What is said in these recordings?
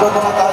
Cuando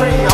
by